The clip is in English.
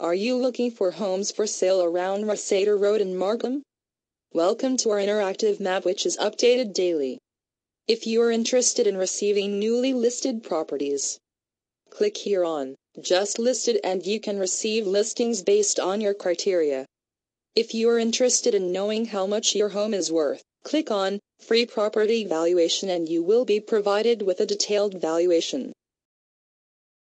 Are you looking for homes for sale around Rosseter Road in Markham? Welcome to our interactive map which is updated daily. If you are interested in receiving newly listed properties, click here on Just Listed and you can receive listings based on your criteria. If you are interested in knowing how much your home is worth, click on Free Property Valuation and you will be provided with a detailed valuation.